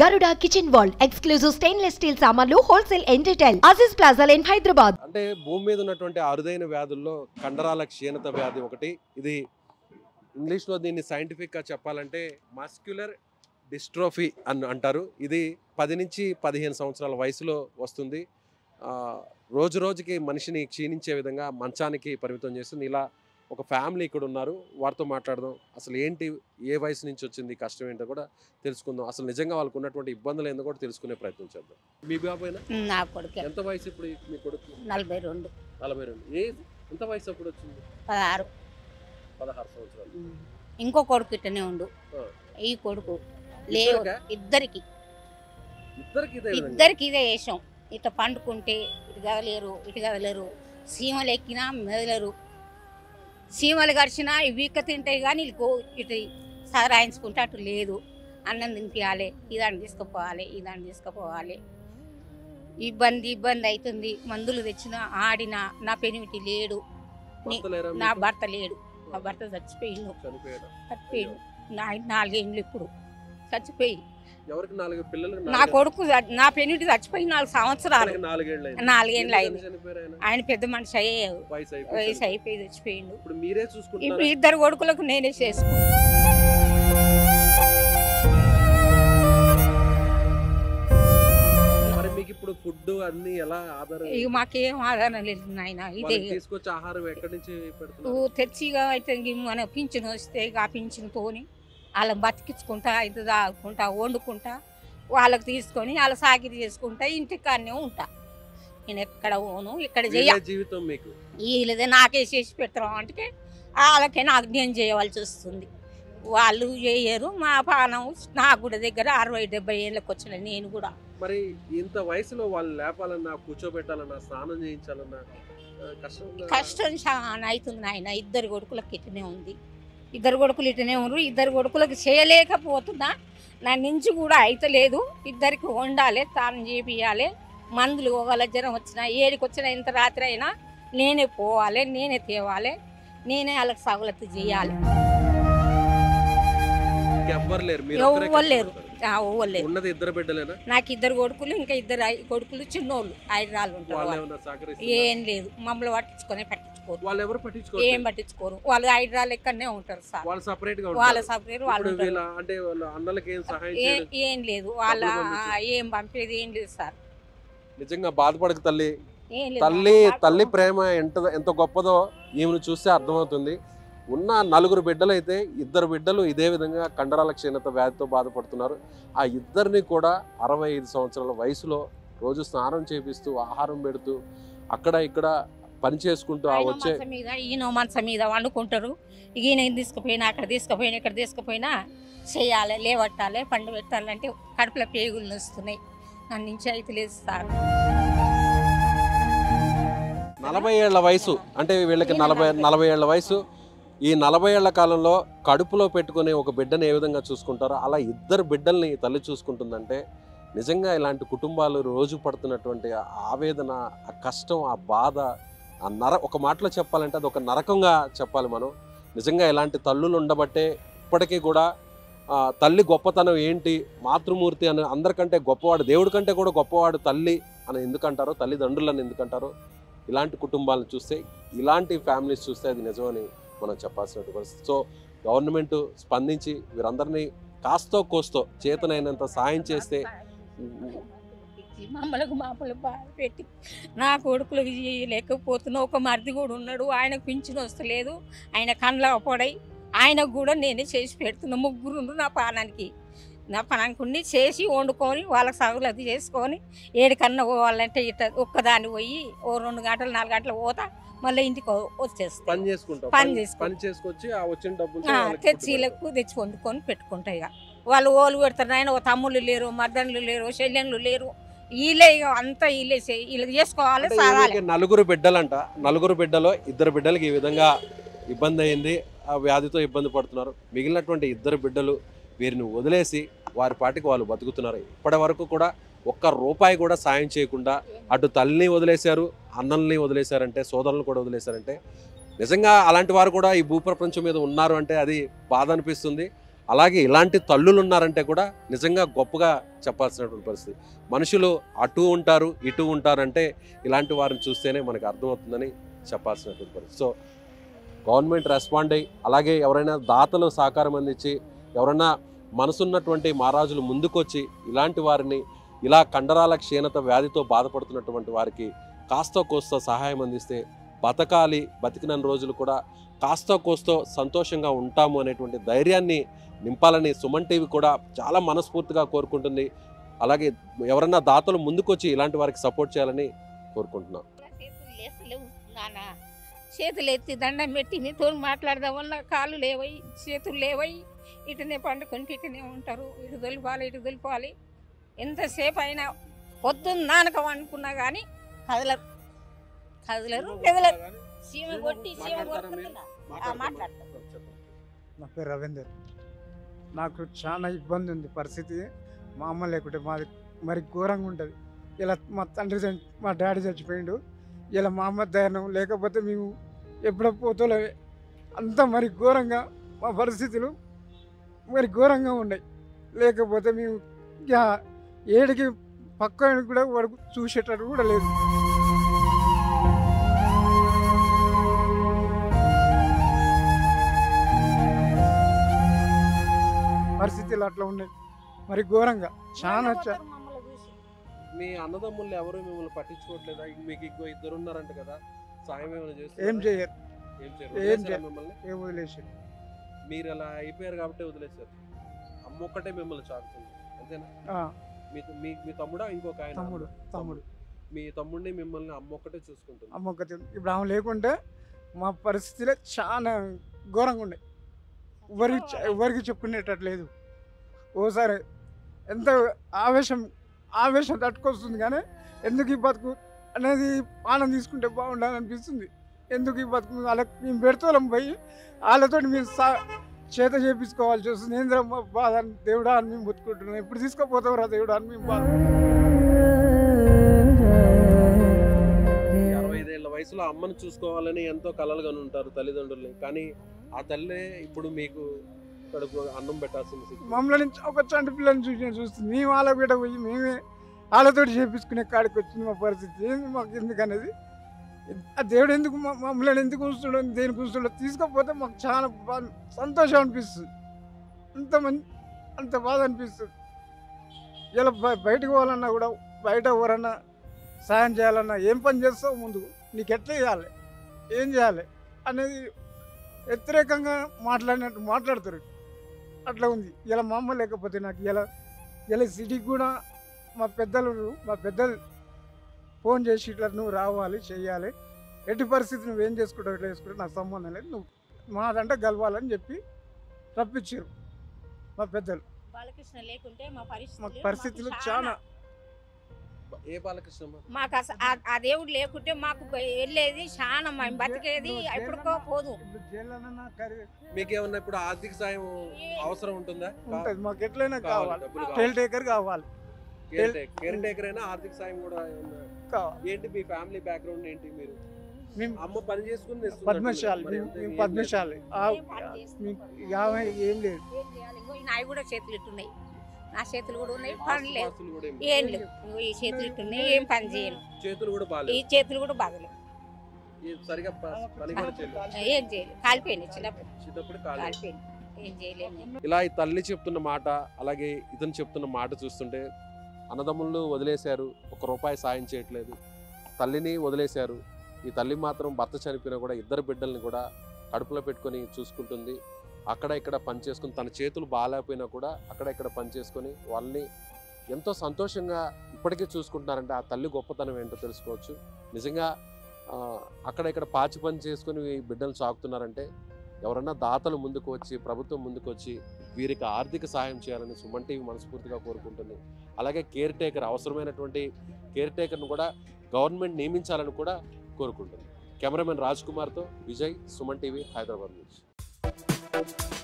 Garuda kitchen wall exclusive stainless steel సామాన్లు wholesale and retail Aziz plaza in Hyderabad అంటే భూమి మీద ఉన్నటువంటి అరుదైన వ్యాధుల్లో కండరాల క్షీణత వ్యాధి ఒకటి. ఇది ఇంగ్లీష్లో దీన్ని సైంటిఫిక్గా చెప్పాలంటే మస్క్యులర్ డిస్ట్రోఫీ అని అంటారు. ఇది పది నుంచి పదిహేను సంవత్సరాల వయసులో వస్తుంది. రోజు రోజుకి మనిషిని క్షీణించే విధంగా మంచానికి పరిమితం చేస్తుంది. ఇలా ఒక ఫ్యామిలీ ఇక్కడ ఉన్నారు. వారితో మాట్లాడదాం. అసలు ఏంటి ఏ వయసు నుంచి వచ్చింది కష్టం ఏంటో కూడా తెలుసుకుందాం. అసలు నిజంగా వాళ్ళకు ఉన్నటువంటి ఇబ్బందులు ఏందో కూడా తెలుసుకునే ప్రయత్నం చేద్దాం. మీ బాబైనా నా? కొడుకే. ఎంత వయసు ఇప్పుడు మీ కొడుకు? నలభై రెండు. నలభై రెండు. ఏ ఎంత వయసు అప్పుడు వచ్చింది? పదహారు. పదహారు సంవత్సరాలు. ఇంకో కొడుకు ఇట్టనే ఉండు. ఈ కొడుకు లేవు. ఇద్దరికా? ఇద్దరికి ఇద్దరికి ఇదే విధంగా? ఇద్దరికి ఇదే వేసాం ఇట్లా పండుకుంటే ఇటు కదలేరు ఇటు కదలేరు. సీమలు ఎక్కినా మెదలరు. సీమలు గడిచినా వీక్క తింటాయి కానీ వీళ్ళకు ఇటు సరాయించుకుంటే అటు లేదు. అన్నం తినిపించాలి ఇదాన్ని తీసుకుపోవాలి ఇదాన్ని తీసుకుపోవాలి. ఇబ్బంది ఇబ్బంది అవుతుంది. మందులు తెచ్చినా ఆడినా నా పెనిమిటి లేడు. నా? భర్త లేడు నా భర్త చచ్చిపోయిండు. నా నాలుగేళ్ళు ఇప్పుడు. చచ్చిపోయి ఎవరికి నాలుగు పిల్లలు నా కొడుకు నా పెనిమిటి చచ్చిపోయి నాలుగు సంవత్సరాలు. నాలుగేళ్ళు అయింది. ఆయన? పెద్ద మనిషి అయ్యే వయసు అయిపోయి చచ్చిపోయిండు. ఇప్పుడు మీరే ఇప్పుడు చూసుకుంటున్నారు ఇద్దరు కొడుకులకు నేనే చేసుకున్నా మరి మీకు ఇప్పుడు ఫుడ్ అన్ని ఎలా ఆధారం ఇక మాకేం ఆధారం లేదు నాయన ఇదే. తీసుకొచ్చే ఆహారం ఎక్కడి నుంచి పెడుతున్నారు? నువ్వు తెచ్చిగా అయితే మన పింఛను వస్తే ఆ పింఛనుతోని వాళ్ళని బతికించుకుంటా ఇది తాగుకుంటా వండుకుంటా వాళ్ళకి తీసుకొని వాళ్ళ సాకిరి చేసుకుంటా ఇంటికాడనే ఉంటా. నేను ఎక్కడ పోను ఇక్కడ వీళ్ళే జీవితం మీకు? వీళ్ళదే నాకే చేసి పెడతాం అంటే వాళ్ళకే నాకు నేను చేయవలసి వస్తుంది. వాళ్ళు చేయరు మా పానం నాకు కూడా దగ్గర అరవై డెబ్బై ఏళ్ళకి వచ్చిన నేను కూడా. మరి ఇంత వయసులో వాళ్ళు లేపాలన్నా కూర్చోబెట్టాలన్నా స్నానం చేయించాలన్నా కష్టం? కష్టం చాలా అవుతుంది నాయన. ఇద్దరు కొడుకులకి ఇటనే ఉంది. ఇద్దరు కొడుకులు ఇటనే ఉన్నారు ఇద్దరు కొడుకులకు చేయలేకపోతున్నా. నా నుంచి కూడా అయితలేదు ఇద్దరికి వండాలి తాను చేపియాలి మందులు ఒకవేళ జ్వరం వచ్చినా ఏడికి వచ్చినా ఇంత రాత్రి అయినా నేనే పోవాలి నేనే తేవాలి నేనే వాళ్ళకి సవలత్తు చేయాలి. ఉన్నది ఇద్దరు బిడ్డలేనా? నాకు ఇద్దరు కొడుకులు ఇంకా ఇద్దరు కొడుకులు చిన్నోళ్ళు ఉంటారు వాళ్ళు. ఏమన్నా సహకరిస్తున్నారు? ఏం లేదు. మమ్మల్ని పట్టించుకొని పట్టించుకోరు. వాళ్ళు ఎవరు ఏం పట్టించుకోరు. పట్టించుకోరు వాళ్ళు ఐదురాళ్ళు ఎక్కడనే ఉంటారు సార్. వాళ్ళు సపరేట్గా వాళ్ళ ఉంటారు. సపరేట్ వాళ్ళు అంటే వాళ్ళ అన్నలకి ఏం సహాయం ఏ- లేదు. వాళ్ళ. ఏం పంపేది ఏం లేదు సార్. నిజంగా బాధపడక తల్లి. తల్లి తల్లి ప్రేమ ఎంత ఎంత గొప్పదో ఈమెను చూస్తే అర్థమవుతుంది. ఉన్న నలుగురు బిడ్డలు అయితే ఇద్దరు బిడ్డలు ఇదే విధంగా కండరాల క్షీణత వ్యాధితో బాధపడుతున్నారు. ఆ ఇద్దరిని కూడా అరవై ఐదు సంవత్సరాల వయసులో రోజు స్నానం చేపిస్తూ ఆహారం పెడుతూ అక్కడ ఇక్కడ పని చేసుకుంటూ ఆ వచ్చే మీద ఈయన మంచం మీద వండుకుంటారు. ఈయన తీసుకుపోయినా అక్కడ తీసుకుపోయినా ఇక్కడ తీసుకుపోయినా చేయాలి లేవట్టాలి పండు పెట్టాలంటే కడుపులో పేగులు వస్తున్నాయి నన్ను నుంచి అయితే లేదు సార్. నలభై ఏళ్ళ వయసు అంటే వీళ్ళకి నలభై నలభై ఏళ్ళ వయసు. ఈ నలభై ఏళ్ళ కాలంలో కడుపులో పెట్టుకునే ఒక బిడ్డను ఏ విధంగా చూసుకుంటారో అలా ఇద్దరు బిడ్డల్ని తల్లి చూసుకుంటుందంటే నిజంగా ఇలాంటి కుటుంబాలు రోజు పడుతున్నటువంటి ఆవేదన ఆ కష్టం ఆ బాధ ఆ నర ఒక మాటలో చెప్పాలంటే అది ఒక నరకంగా చెప్పాలి మనం. నిజంగా ఇలాంటి తల్లులు ఉండబట్టే ఇప్పటికీ కూడా తల్లి గొప్పతనం ఏంటి మాతృమూర్తి అని అందరికంటే గొప్పవాడు దేవుడి కంటే కూడా గొప్పవాడు తల్లి అని ఎందుకంటారో తల్లిదండ్రులను ఎందుకంటారో ఇలాంటి కుటుంబాలను చూస్తే ఇలాంటి ఫ్యామిలీస్ చూస్తే అది నిజమని మనం చెప్పాల్సిన పరిస్థితి. సో గవర్నమెంట్ స్పందించి వీరందరినీ కాస్తో కోస్తో చేతనైనంత సాయం చేస్తే మమ్మల్ని మామూలు బాధ పెట్టి నా కొడుకులకు చేయలేకపోతున్నా ఒక మరిది కూడా ఉన్నాడు. ఆయనకు పింఛన్ వస్తలేదు. ఆయన కండ్ల పడై ఆయనకు కూడా నేనే చేసి పెడుతున్నా ముగ్గురు నా పానానికి. నా పానానికి చేసి వండుకొని వాళ్ళకి సగులు అది చేసుకొని ఏడికన్నా పోవాలంటే ఇట్లా ఒక్కదాన్ని పోయి ఓ రెండు గంటలు నాలుగు గంటలు పోతా మళ్ళీ ఇంటికి వచ్చేస్తాయి పని చేసుకుంటాం. పని పని- చేసుకుంటాం. పని చేసుకొచ్చి ఆ వచ్చిన డబ్బులు ఆ, తెచ్చిలకు తెచ్చి వండుకొని పెట్టుకుంటాయి ఇక. వాళ్ళు ఓలు పెడతారు ఆయన ఓ తమ్ముళ్ళు లేరు మర్దన్లు లేరు చెల్లెళ్ళు లేరు. వీళ్ళే ఇక అంతా వీళ్ళే వీళ్ళకి చేసుకోవాలి నలుగురు బిడ్డలంట. నలుగురు బిడ్డలో ఇద్దరు బిడ్డలకి ఈ విధంగా ఇబ్బంది అయింది. ఆ వ్యాధితో ఇబ్బంది పడుతున్నారు. మిగిలినటువంటి ఇద్దరు బిడ్డలు వీరిని వదిలేసి వారి పాటికి వాళ్ళు బతుకుతున్నారు. ఇప్పటి వరకు కూడా ఒక్క రూపాయి కూడా సాయం చేయకుండా అటు తల్లిని వదిలేశారు అన్నల్ని వదిలేశారంటే సోదరులను కూడా వదిలేశారంటే నిజంగా అలాంటి వారు కూడా ఈ భూప్రపంచం మీద ఉన్నారు అంటే అది బాధ అనిపిస్తుంది. అలాగే ఇలాంటి తల్లులు ఉన్నారంటే కూడా నిజంగా గొప్పగా చెప్పాల్సినటువంటి పరిస్థితి. మనుషులు అటు ఉంటారు ఇటు ఉంటారంటే ఇలాంటి వారిని చూస్తేనే మనకు అర్థమవుతుందని చెప్పాల్సినటువంటి పరిస్థితి. సో గవర్నమెంట్ రెస్పాండ్ అయ్యి అలాగే ఎవరైనా దాతలు సహకారం అందించి ఎవరైనా మనసున్నటువంటి మహారాజులు ముందుకొచ్చి ఇలాంటి వారిని ఇలా కండరాల క్షీణత వ్యాధితో బాధపడుతున్నటువంటి వారికి కాస్త కోస్త సహాయం అందిస్తే బతకాలి బతికిన రోజులు కూడా కాస్త కోస్తో సంతోషంగా ఉంటాము అనేటువంటి ధైర్యాన్ని నింపాలని సుమన్ టీవీ కూడా చాలా మనస్ఫూర్తిగా కోరుకుంటుంది. అలాగే ఎవరన్నా దాతలు ముందుకొచ్చి ఇలాంటి వారికి సపోర్ట్ చేయాలని కోరుకుంటున్నాం. చేతులు ఎత్తి దండం పెట్టి నీతో మాట్లాడదామన్నా కాళ్ళు లేవయి చేతులు లేవయి ఇటునే పండుకొని ఇటునే ఉంటారు. ఇటు దొలిపాలి ఇటు దొలిపాలి ఎంతసేపు అయినా పొద్దున్న నానకం అనుకున్నా కానీ కదలరు. కదలరు కదలరు. సీమ కొట్టి సీమ కొట్టుకుంటున్నా ఆ, మాట్లాడతాం. నా పేరు రవీందర్. నాకు చాలా ఇబ్బంది ఉంది పరిస్థితి. మా అమ్మ లేకుంటే మాది మరి ఘోరంగా ఉంటుంది. ఇలా మా తండ్రి చని- మా డాడీ చచ్చిపోయిండు. ఇలా మా అమ్మ ధైర్యం లేకపోతే మేము ఎప్పుడో పోతోలే అంత మరి ఘోరంగా మా పరిస్థితులు మరి ఘోరంగా ఉన్నాయి. లేకపోతే మేము ఇక ఏడికి పక్కన కూడా వాడు చూసేటట్టు కూడా లేదు. పరిస్థితులు అట్లా ఉన్నాయి. మరి ఘోరంగా. చాలా మీ అన్నదమ్ముళ్ళు ఎవరు మిమ్మల్ని పట్టించుకోవట్లేదా? మీకు ఇంకో ఇద్దరు ఉన్నారంట కదా సాయం ఏమైనా చేస్తున్నారా? ఏం చేయరు. ఏం చేయరు? ఏం వదిలేశారా చేయరు. మిమ్మల్ని? ఏం వదిలేసి మీరు అలా అయిపోయారు కాబట్టి వదిలేశారు అమ్మ ఒక్కటే మిమ్మల్ని చాటుతుంది. అంతేనా? ఆ, మీ మీ తమ్ముడా? ఇంకొక ఆయన తమ్ముడు తమ్ముడు. మీ తమ్ముడిని మిమ్మల్ని అమ్మ ఒక్కటే చూసుకుంటుంది. అమ్మ ఒకటి ఇప్పుడు ఆమె లేకుంటే మా పరిస్థితులే చాలా ఘోరంగా ఉన్నాయి. ఎవరికి చె- ఎవరికి చెప్పుకునేటట్టు లేదు ఓసారి ఎంత ఆవేశం ఆవేశం తట్టుకొస్తుంది కానీ ఎందుకు ఈ బతుకు అనేది పానం తీసుకుంటే బాగుండాలనిపిస్తుంది. ఎందుకు ఈ బతుకు వాళ్ళకి మేము పెడతాం పోయి వాళ్ళతో మేము సా చేత చేపించుకోవాల్సి వస్తుంది. ఏంద్రమ్మ బాధ అని దేవుడా అని మేము బతుకుంటున్నాం. ఇప్పుడు తీసుకోపోతావురా దేవుడా అని మేము బాధ. అరవై ఐదేళ్ళ వయసులో అమ్మను చూసుకోవాలని ఎంతో కలలుగాని ఉంటారు తల్లిదండ్రుల్ని కానీ ఆ తల్లే ఇప్పుడు మీకు కడుపు అన్నం పెట్టాల్సింది మమ్మల్ని ఒక చంటి పిల్లని చూసి చూస్తుంది. మేము వాళ్ళ బిడ్డ పోయి మేమే వాళ్ళతో చేపించుకునే కాడికి వచ్చింది మా పరిస్థితి. ఏంది మాకు ఎందుకనేది ఆ దేవుడు ఎందుకు మా- మమ్మల్ని ఎందుకు ఉంచుడో దేని కూర్చుండో తీసుకోకపోతే మాకు చాలా బా- సంతోషం అనిపిస్తుంది. అంత మంచి అంత బాధ అనిపిస్తుంది. ఇలా బ- బయటకు పోవాలన్నా కూడా బయట ఎవరన్నా సాయం చేయాలన్నా ఏం పని చేస్తావు ముందు? నీకు ఎట్లా చేయాలి? ఏం చేయాలి? అనేది వ్యతిరేకంగా మాట్లాడినట్టు మాట్లాడతారు. అట్లా ఉంది. ఇలా మా అమ్మ లేకపోతే నాకు ఇలా ఇలా సిటీకి కూడా మా పెద్దలు మా పెద్దలు ఫోన్ చేసి ఇట్లా నువ్వు రావాలి చెయ్యాలి ఎట్టి పరిస్థితి నువ్వు ఏం చేసుకుంటావు ఇట్లా చేసుకుంటావు నాకు సంబంధం లేదు. నువ్వు మాదంటే గెలవాలని చెప్పి రప్పించారు మా పెద్దలు. బాలకృష్ణ లేకుంటే మా పరిస్థితులు చాలా ఏ బాలకృష్ణమ్మ? మాకు అస- ఆ- ఆ దేవుడు లేకుంటే మాకు వెళ్ళేది చాలా మేము బతికేది నువ్వు ఎప్పటికో పోదు. ఇప్పుడు జైల్లోనన్నా కరి- మీకేమన్నా ఇప్పుడు ఆర్థిక సాయం అవసరం ఉంటుందా? ఉంటుంది మాకు ఎట్లయినా కావాలి, కావాలి. డబ్బులు కావాలి. టేల్ టేకర్ కావాలి. కేర్ టేక్- కేర్ టేకర్ అయినా ఆర్థిక సాయం కూడా ఏమన్నా? కావాలి. ఏంటి మీ ఫ్యామిలీ బ్యాక్గ్రౌండ్ ఏంటి మీరు? మేము అమ్మ పని చేసుకుని పద్మశాలి మరి మేము అంతే మేము ఏం పద్మశాలి. ఆ- ఏం ఆమె ఏం లేదు. ఏం చేయాలి? ఇగో ఈ నాయి కూడా చేతులు ఇట్టున్నాయి. నా చేతులు కూడా ఉన్నాయి. పని లేదు ఏం లేవు. ఈ చేతులు ఇట్టున్నాయి ఏం పని చేయను. చేతులు కూడా ఈ చేతులు కూడా బాగలేవు. ఏం చేయలేదు. కాలిపోయినాయి చిన్నప్పుడు. ఇలా ఈ తల్లి చెప్తున్న మాట అలాగే ఇతను చెప్తున్న మాట చూస్తుంటే అన్నదమ్ములను వదిలేశారు ఒక రూపాయి సాయం చేయట్లేదు. తల్లిని వదిలేశారు. ఈ తల్లి మాత్రం భర్త చనిపోయినా కూడా ఇద్దరు బిడ్డల్ని కూడా కడుపులో పెట్టుకొని చూసుకుంటుంది. అక్కడ ఇక్కడ పని చేసుకుని తన చేతులు బాగాలేకపోయినా కూడా అక్కడ ఇక్కడ పని చేసుకొని వాళ్ళని ఎంతో సంతోషంగా ఇప్పటికీ చూసుకుంటున్నారంటే ఆ తల్లి గొప్పతనం ఏంటో తెలుసుకోవచ్చు. నిజంగా అక్కడ ఇక్కడ పాచి పని చేసుకొని బిడ్డలు సాగుతున్నారంటే ఎవరన్నా దాతలు ముందుకు వచ్చి ప్రభుత్వం ముందుకు వచ్చి వీరికి ఆర్థిక సహాయం చేయాలని సుమన్ టీవీ మనస్ఫూర్తిగా కోరుకుంటుంది. అలాగే కేర్ టేకర్ అవసరమైనటువంటి కేర్ టేకర్ను కూడా గవర్నమెంట్ నియమించాలని కూడా కోరుకుంటుంది. కెమెరామెన్ రాజ్ కుమార్తో విజయ్ సుమన్ టీవీ హైదరాబాద్ నుంచి. Bye.